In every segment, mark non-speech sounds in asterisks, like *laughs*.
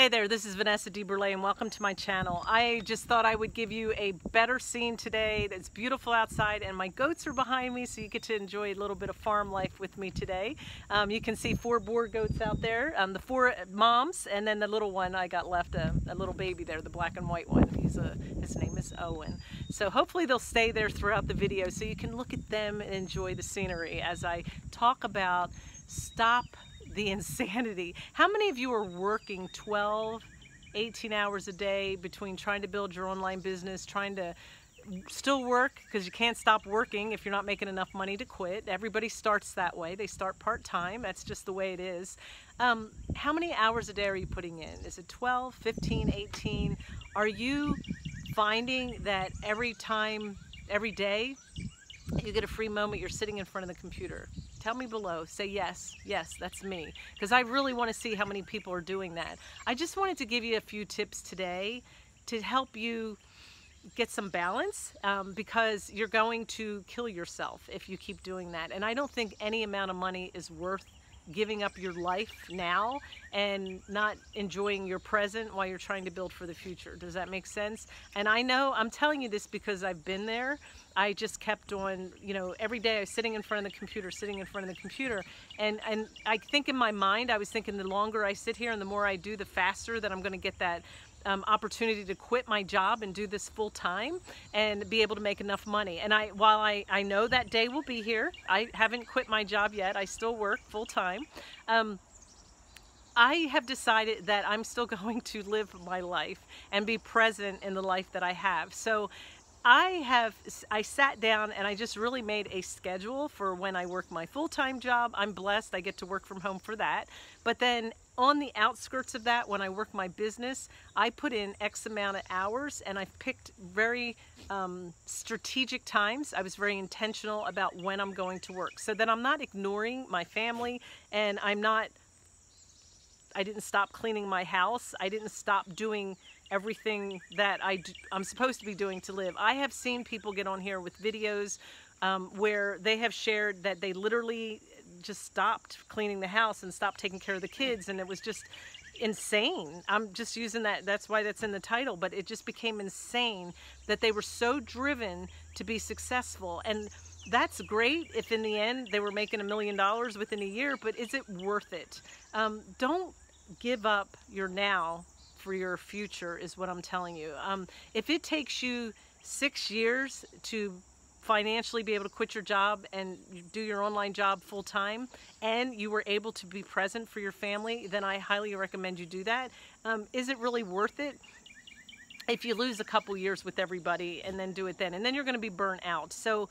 Hey there, this is Vanessa DeBurlet and welcome to my channel. I just thought I would give you a better scene today. It's beautiful outside and my goats are behind me so you get to enjoy a little bit of farm life with me today. Um, you can see four Boer goats out there, um, the four moms and then the little one I got left, a, a little baby there, the black and white one. He's a, his name is Owen. So hopefully they'll stay there throughout the video so you can look at them and enjoy the scenery as I talk about stop the insanity. How many of you are working 12, 18 hours a day between trying to build your online business, trying to still work because you can't stop working if you're not making enough money to quit. Everybody starts that way. They start part-time. That's just the way it is. Um, how many hours a day are you putting in? Is it 12, 15, 18? Are you finding that every time, every day, you get a free moment, you're sitting in front of the computer? Tell me below. Say yes. Yes, that's me. Because I really want to see how many people are doing that. I just wanted to give you a few tips today to help you get some balance um, because you're going to kill yourself if you keep doing that. And I don't think any amount of money is worth giving up your life now and not enjoying your present while you're trying to build for the future. Does that make sense? And I know, I'm telling you this because I've been there. I just kept on, you know, every day I was sitting in front of the computer, sitting in front of the computer. And, and I think in my mind, I was thinking the longer I sit here and the more I do, the faster that I'm going to get that um, opportunity to quit my job and do this full time and be able to make enough money. And I, while I, I know that day will be here, I haven't quit my job yet. I still work full time. Um, I have decided that I'm still *laughs* going to live my life and be present in the life that I have. So I have, I sat down and I just really made a schedule for when I work my full-time job. I'm blessed, I get to work from home for that. But then on the outskirts of that, when I work my business, I put in X amount of hours and I've picked very um, strategic times. I was very intentional about when I'm going to work so that I'm not ignoring my family and I'm not, I didn't stop cleaning my house. I didn't stop doing everything that I do, I'm supposed to be doing to live. I have seen people get on here with videos um, where they have shared that they literally just stopped cleaning the house and stopped taking care of the kids and it was just insane. I'm just using that, that's why that's in the title, but it just became insane that they were so driven to be successful. And that's great if in the end they were making a million dollars within a year, but is it worth it? Um, don't give up your now for your future is what I'm telling you. Um, if it takes you six years to financially be able to quit your job and do your online job full time and you were able to be present for your family, then I highly recommend you do that. Um, is it really worth it? If you lose a couple years with everybody and then do it then, and then you're going to be burnt out. So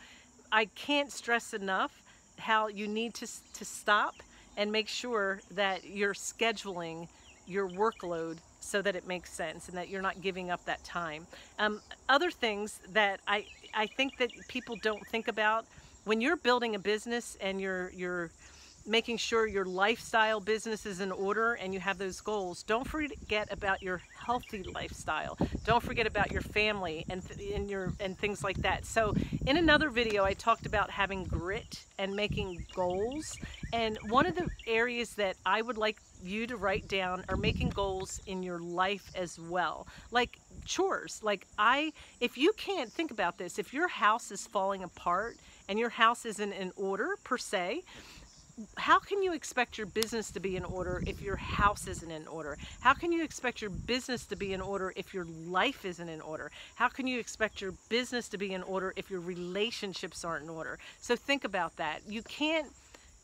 I can't stress enough how you need to, to stop and make sure that you're scheduling your workload so that it makes sense and that you're not giving up that time. Um, other things that I, I think that people don't think about when you're building a business and you're, you're making sure your lifestyle business is in order and you have those goals, don't forget about your healthy lifestyle. Don't forget about your family and, and, your, and things like that. So in another video, I talked about having grit and making goals. And one of the areas that I would like you to write down are making goals in your life as well. Like chores. Like I, if you can't think about this, if your house is falling apart and your house isn't in order per se, how can you expect your business to be in order if your house isn't in order? How can you expect your business to be in order if your life isn't in order? How can you expect your business to be in order if your relationships aren't in order? So think about that. You can't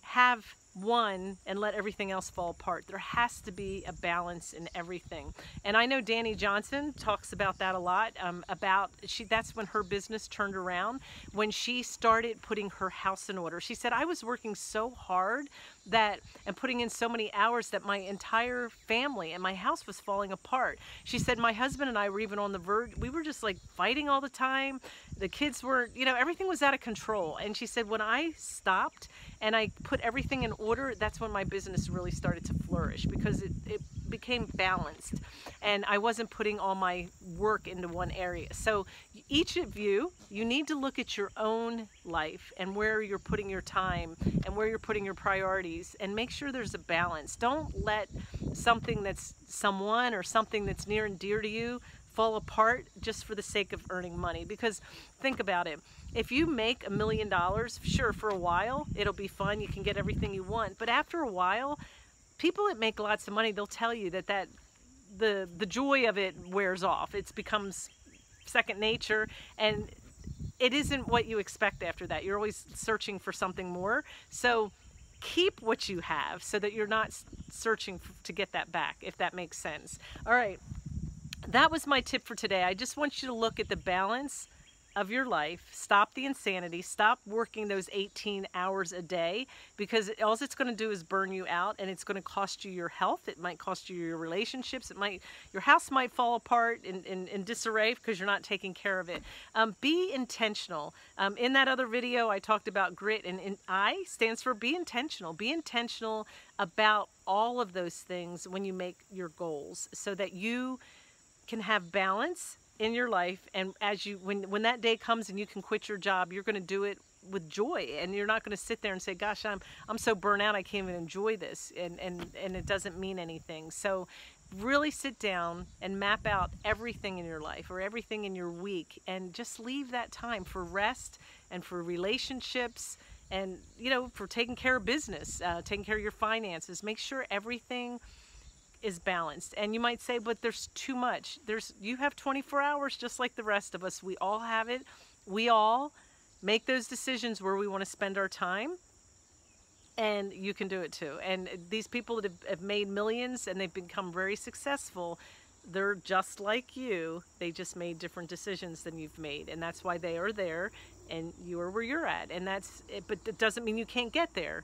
have one and let everything else fall apart. There has to be a balance in everything. And I know Dani Johnson talks about that a lot, um, about she that's when her business turned around, when she started putting her house in order. She said, I was working so hard that and putting in so many hours that my entire family and my house was falling apart. She said my husband and I were even on the verge, we were just like fighting all the time. The kids were, you know, everything was out of control. And she said when I stopped and I put everything in order, that's when my business really started to flourish because it, it became balanced and I wasn't putting all my work into one area. So each of you, you need to look at your own life and where you're putting your time and where you're putting your priorities and make sure there's a balance. Don't let something that's someone or something that's near and dear to you fall apart just for the sake of earning money because think about it if you make a million dollars sure for a while it'll be fun you can get everything you want but after a while people that make lots of money they'll tell you that that the the joy of it wears off it becomes second nature and it isn't what you expect after that. You're always searching for something more. So keep what you have so that you're not searching to get that back, if that makes sense. All right, that was my tip for today. I just want you to look at the balance of your life. Stop the insanity. Stop working those 18 hours a day because all it's going to do is burn you out and it's going to cost you your health. It might cost you your relationships. It might your house might fall apart in, in, in disarray because you're not taking care of it. Um, be intentional. Um, in that other video, I talked about grit and, and I stands for be intentional. Be intentional about all of those things when you make your goals so that you can have balance in your life and as you when when that day comes and you can quit your job you're going to do it with joy and you're not going to sit there and say gosh i'm i'm so burnt out i can't even enjoy this and and and it doesn't mean anything. So really sit down and map out everything in your life or everything in your week and just leave that time for rest and for relationships and you know for taking care of business uh, taking care of your finances. Make sure everything is balanced. And you might say, but there's too much. There's you have 24 hours just like the rest of us. We all have it. We all make those decisions where we want to spend our time. And you can do it too. And these people that have, made millions and they've become very successful, they're just like you. They just made different decisions than you've made. And that's why they are there and you are where you're at. And that's it, but it doesn't mean you can't get there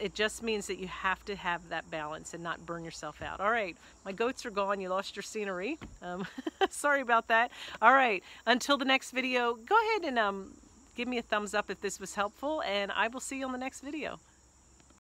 it just means that you have to have that balance and not burn yourself out. All right, my goats are gone. You lost your scenery. Um, *laughs* sorry about that. All right, until the next video, go ahead and um, give me a thumbs up if this was helpful, and I will see you on the next video.